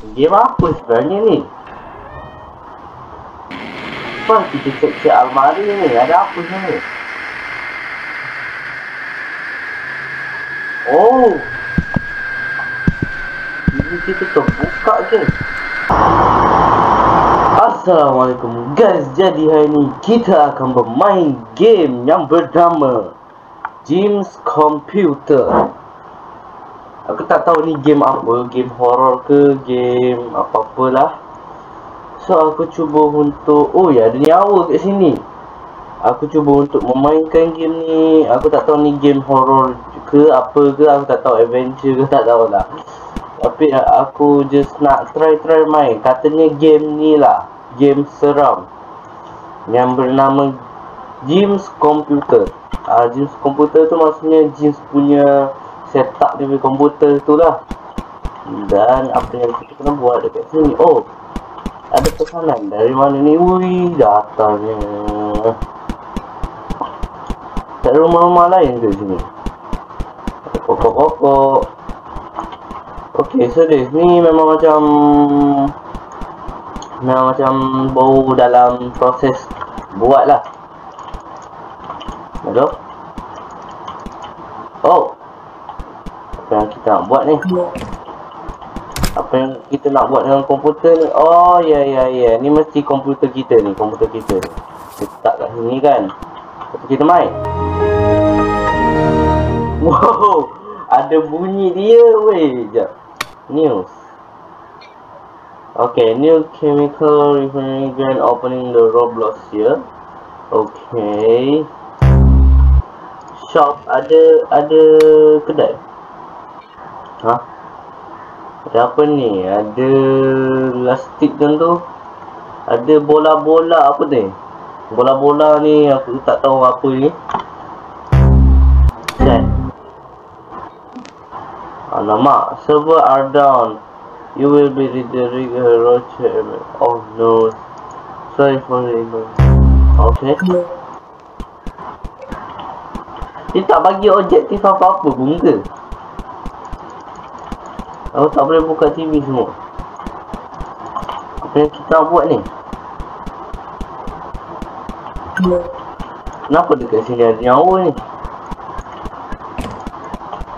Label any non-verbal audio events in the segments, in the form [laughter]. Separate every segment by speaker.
Speaker 1: Game apa sebenarnya ni? Apa kita cek-cek almari ni? Ada apa sebenarnya? Oh! Ini kita terbuka je. Assalamualaikum guys. Jadi hari ni kita akan bermain game yang bernama James Computer. Aku tak tahu ni game apa, game horror ke, game apa-apalah. So aku cuba untuk, oh ya ada nyawa kat sini. Aku cuba untuk memainkan game ni. Aku tak tahu ni game horror ke apa ke, aku tak tahu adventure ke, [laughs] tak tahu lah. Tapi aku just nak try-try main. Katanya game ni lah, game seram. Yang bernama James Computer. Ah uh, James Computer tu maksudnya James punya setup dia punya komputer tu lah. Dan apa yang kita kena buat dekat sini? Oh ada pesanan. Dari mana ni? Wui datanya tak ada rumah-rumah lain ke sini? Pokok-pokok. Ok so this ni memang macam memang macam bau dalam proses buat lah. Aduh. Oh, apa yang kita nak buat ni. Apa yang kita nak buat dengan komputer ni? Oh ya ya ya. Ni mesti komputer kita ni komputer kita. Ni letak kat sini kan? Lepas kita main. Wow ada bunyi dia weh. Jap news. Okay, new chemical refinery grand opening the Roblox here. Okay. Shop ada ada kedai. Ha? Ada apa ni? Ada lastik kan tu? Ada bola-bola apa ni? Bola-bola ni aku tak tahu apa ni. Set. Alamak, server are down. You will be redirected roach. Oh no. Sorry for the Okay. Dia tak bagi objektif apa-apa pun ke? Aku tak boleh buka TV semua. Apa yang kita buat ni? Kenapa dekat sini ada nyawa ni?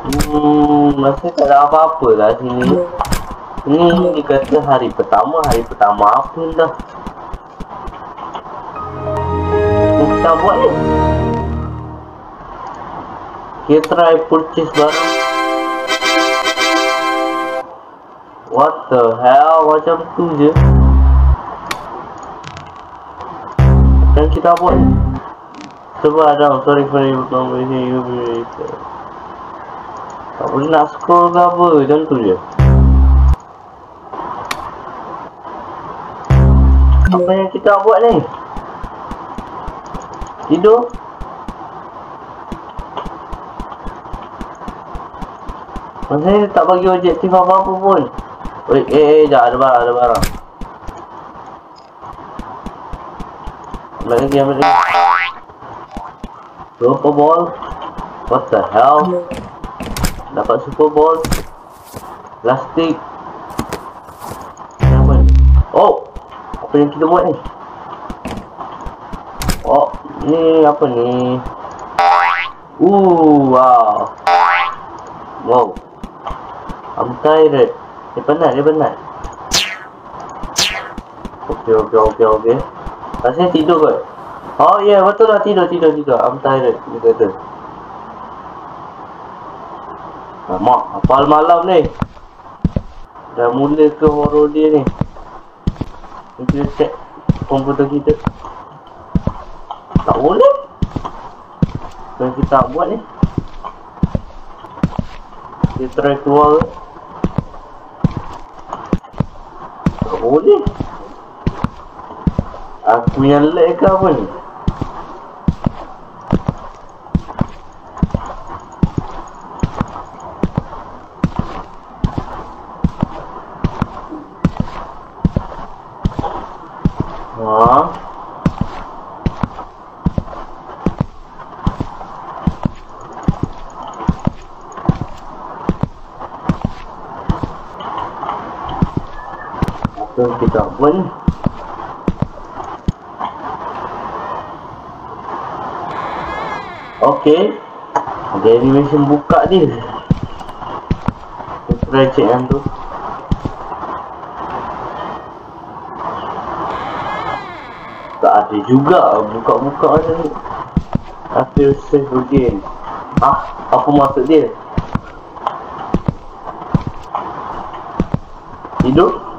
Speaker 1: Hmm, masa tak ada apa-apa lah sini. Ni dia kata hari pertama, hari pertama apa dah? Kita buat ni? Kita try purchase barang What the hell? Macam tu je. Kan kita buat. Sebab ada, sorry for you, number here, you be Tak boleh nak scroll ke apa, macam tu je. Apa yang kita buat ni? Tidur? Maksudnya tak bagi objektif apa-apa pun. Oi, eh, eh, dah ada barang, ada barang. Lagi, ambil lagi. Super ball. What the hell? Dapat super ball. Plastik. Apa ni? Oh! Apa yang kita buat ni? Oh, ni apa ni? Uh, wow. Wow. I'm tired. Dia penat, dia penat. Okey, okey, okey, okey. Rasanya tidur kot. Oh, yeah, betul lah. Tidur, tidur, tidur. I'm tired. Dia kata. Mak, apa malam ni? Dah mula ke horror dia ni? Kita check komputer kita. Tak boleh. Yang kita buat ni. Kita try keluar ke? Boleh Aku yang lag ke apa ni Buat ni Okay. Ada animation buka dia Kita try check yang tu. Tak ada juga. Buka-buka macam ni. After save again. Ah, apa maksud dia? Hidup?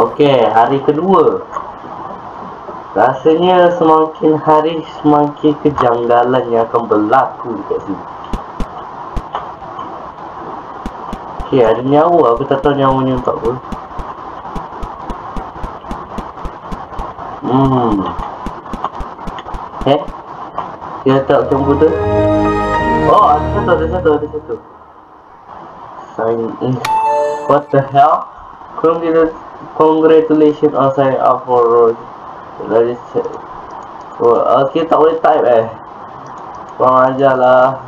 Speaker 1: Okey, hari kedua Rasanya semakin hari semakin kejanggalan yang akan berlaku dekat sini Okey, ada nyawa, aku tak tahu nyawanya untuk apa Hmm Eh? Dia tak komputer? Oh, ada satu, ada satu, ada satu Sign in What the hell? Congratulations on sign up for Rose Register oh, Okay, tak boleh type eh. Kurang ajar lah.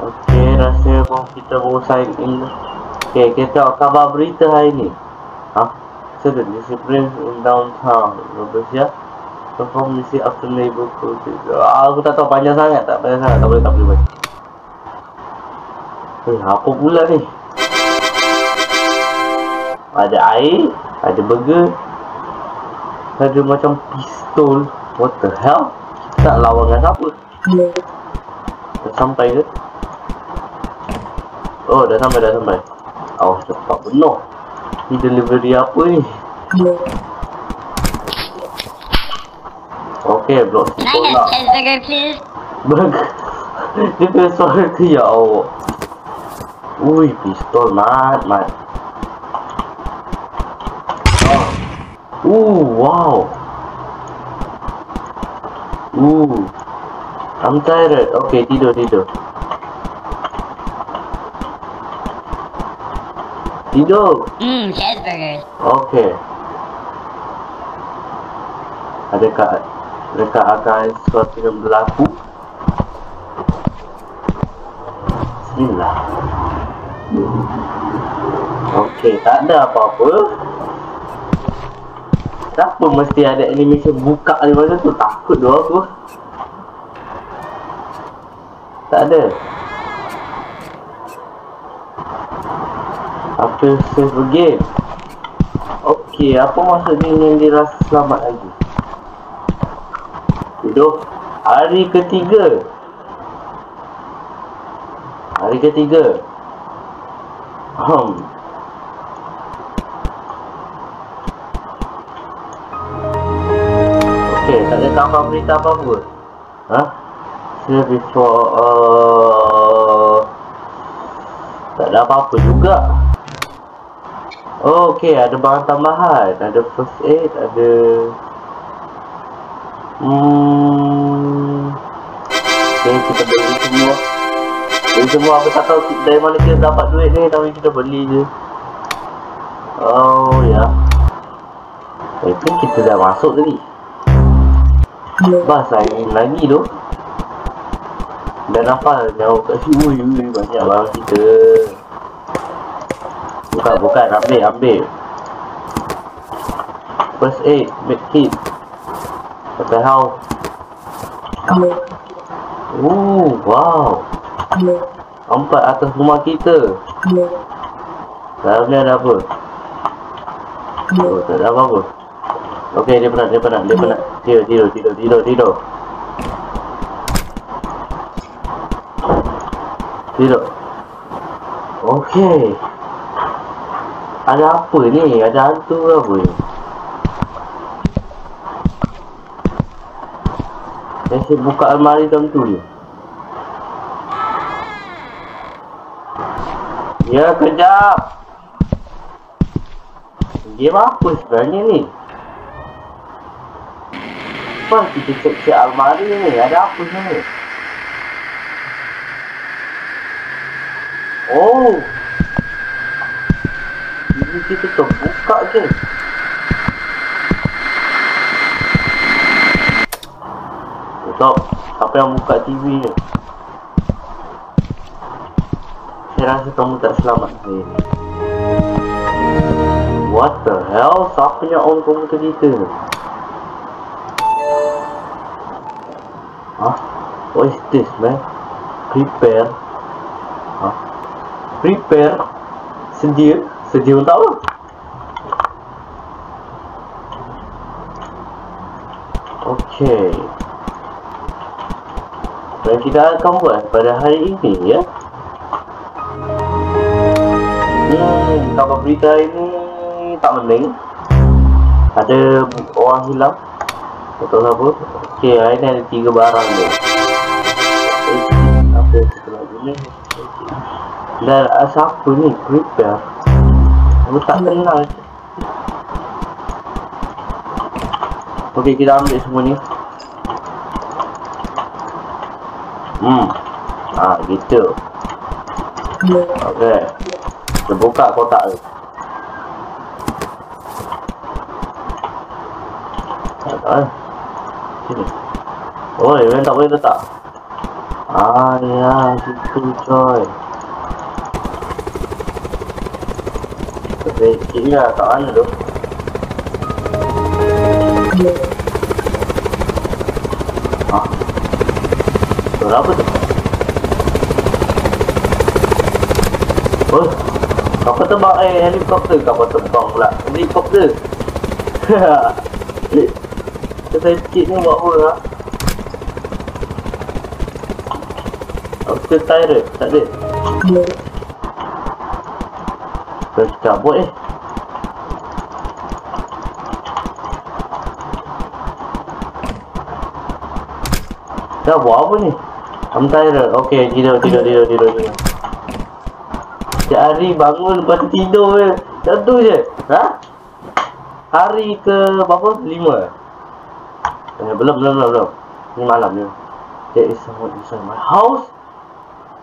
Speaker 1: Okay, rasanya pun kita baru sign in. Okay, kita khabar berita hari ni. Ha? So, the discipline in downtown Robertia Perform misi after neighborhood ah, Aku tak tahu panjang sangat tak panjang sangat tak boleh tak boleh. Eh, apa pula ni? Ada air, ada burger, ada macam pistol. What the hell? Kita tak lawan dengan siapa? Dah sampai ke? Oh, dah sampai, dah sampai. Oh, cepat penuh. Ni delivery apa ni? Okay, blok
Speaker 2: please?
Speaker 1: Burger. [laughs] Dia punya suara tu ya Allah. Ui, pistol mat, mat. Ooh, wow. Ooh. I'm tired. Okay, tidur, tidur. Tidur.
Speaker 2: Mmm, cheeseburgers.
Speaker 1: Okay. Adakah adakah akan sesuatu yang berlaku? Bismillah. Okey, tak ada apa-apa. Kenapa mesti ada animation buka di mana tu? Takut doa aku. Tak ada. Apa save again? Okey, apa maksudnya yang dirasa selamat lagi? Hidup hari ketiga. Hari ketiga. Hmm. Tambah berita apa-apa. Ha? Share before uh, Tak ada apa-apa juga. Oh, okay, ada bahan tambahan. Ada first aid, ada Hmm. Okay, kita beli semua. Beli semua aku tak tahu dari mana kita dapat duit ni tapi kita beli je. Oh ya. I think kita dah masuk tadi. Bas lain lagi tu. Dan apa jauh kat sini ui, ui, banyak barang kita. Bukan, bukan, ambil, ambil. First aid, make kit. What the hell? Ooh, wow. Empat atas rumah kita. Dalamnya ada apa? Oh, tak ada apa-apa. Okey, dia penat, dia penat, dia penat. Tidur, tidur, tidur, tidur, tidur. Tidur. Okey. Ada apa ni? Ada hantu ke apa ni? Saya buka almari dalam tu je. Ya, kejap. Game apa sebenarnya ni? Apa kita cek-cek almari ni? Ada apa sebenarnya? Oh. Ini kita terbuka je. Stop. Siapa yang buka TV ni? saya rasa kamu tak selamat hari ni. What the hell? Siapa yang on komputer kita ni? This, man? Prepare. Huh? Prepare. Sedia. Sedia untuk apa? Okay. Dan kita akan buat pada hari ini ya. Hmm, kabar berita ini tak mending. Ada orang hilang. Betul apa? Okay, hari ni ada tiga barang ni. Ini? Uh, siapa ni? Prepare. Aku tak kenal. Okey, kita ambil semua ni. Hmm. Ah, gitu. Okey. Kita buka kotak tu. Ah. Sini. Oh, memang tak boleh letak. Ah, ya, situ coy. Okey, sikit lah tak mana tu. Ah. Suara apa tu? Oh, kapal terbang eh helikopter kapal terbang pula. Helikopter. Helik. Saya cik ni buat apa lah? After tyrant, tak ada. Terus cabut eh. Dah buat apa ni? I'm tired. Okay, tidur, tidur, tidur, tidur, tidur. Setiap hari bangun lepas tu tidur je. Macam tu je. Ha? Hari ke berapa? Lima. Eh, belum, belum, belum, belum. Ni malam ni. There is someone inside my house.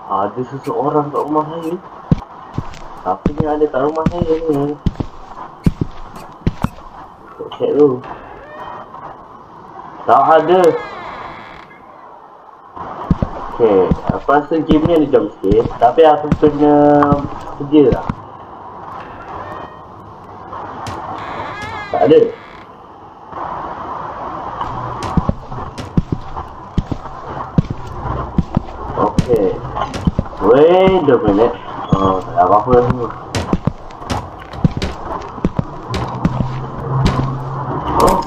Speaker 1: Ada seseorang kat rumah saya. Tapi ni ada kat rumah saya ni. Check, check dulu. Tak ada. Okay, aku rasa game ni ada jump scare Tapi aku kena sedia lah Tak ada Okay Wait a minute Oh, tak apa-apa semua Oh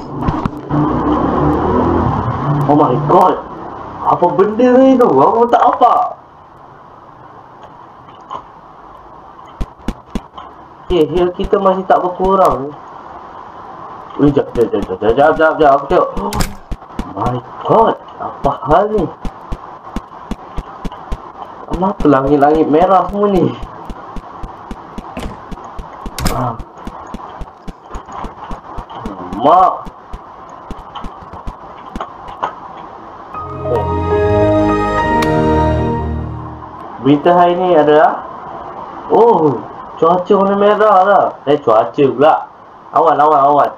Speaker 1: Oh my god apa benda ni tu? Aku tak apa. Okay, heal kita masih tak berkurang. Ui, jap, jap, jap, jap, jap, jap, jap, aku tengok. Oh my god, apa hal ni? Kenapa langit-langit merah semua ni? Ah. Mak. Berita hari ni adalah Oh, cuaca warna merah lah. Eh, cuaca pula. Awan, awan, awan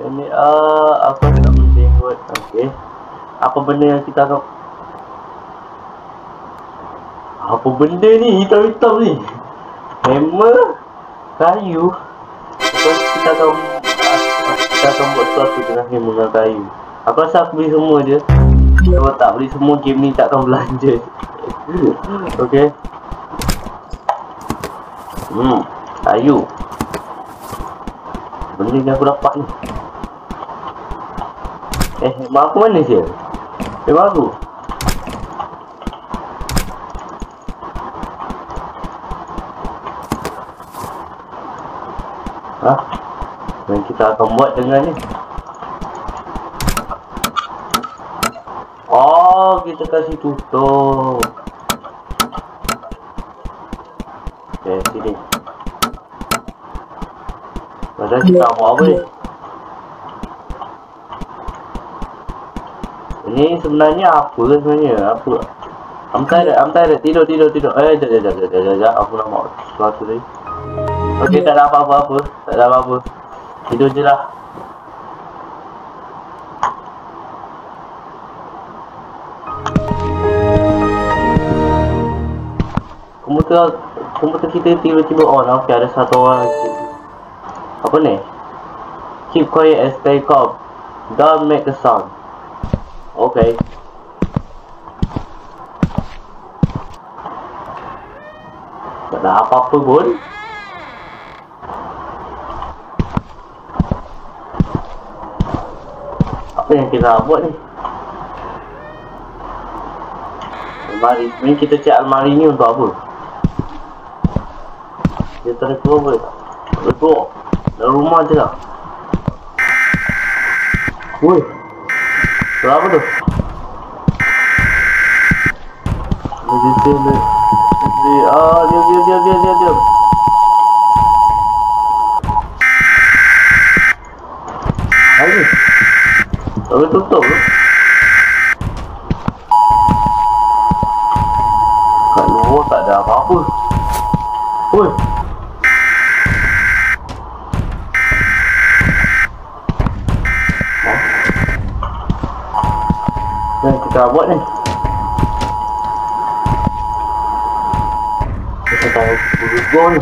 Speaker 1: Ini, uh, apa yang nak buat Okay Apa benda yang kita akan Apa benda ni, hitam-hitam ni Hammer Kayu Apa kita akan Kita akan buat sesuatu dengan hammer kayu Aku rasa aku beli semua je Kalau tak beli semua, game ni tak akan belanja [laughs] Okay. Hmm, kayu. Benda ni aku dapat ni. Eh, mak aku mana? Eh, mak aku. Kita akan buat dengan ni. Oh, kita kasih tutup. Okay, sini. Padahal kita buat apa ni? Ini sebenarnya apa sebenarnya? Apa? I'm tired, I'm tired. Tidur, tidur, tidur. Eh, jap, jap, jap, jap, jap. Aku nak buat sesuatu tadi. Okey, tak ada apa-apa. Tak ada apa-apa. Tidur je lah. komputer komputer kita tiba-tiba on. Okey, ada satu orang. Apa ni? Keep quiet and stay calm. Don't make a sound. Okay. Tak ada apa-apa pun. Apa yang kita buat ni? Almari. Sebenarnya kita cek almari ni untuk apa? Dia tak ada apa? Tak ada. Dalam rumah je lah. Woi. Berapa tu? Dia dia dia dia ah dia dia dia dia dia dia. Hai. Tak tutup ke? Kat luar tak ada apa-apa. Woi. Yang kita buat ni Kita tahu Bulu ni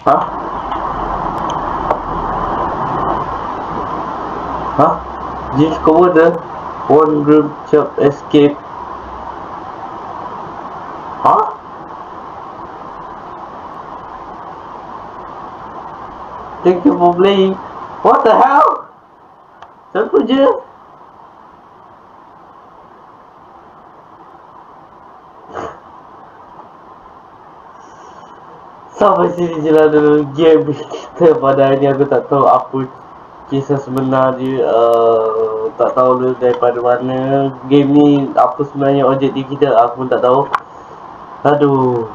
Speaker 1: Ha? Ha? James cover the one group job escape Ha? Thank you for playing. What the hell? Siapa je? Sampai sini je lah dulu game kita pada hari ni aku tak tahu apa kisah sebenar dia uh, tak tahu lu daripada mana. Game ni apa sebenarnya objektif kita aku pun tak tahu. Aduh.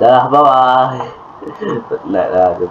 Speaker 1: Dah bye bye [laughs] nak lah ni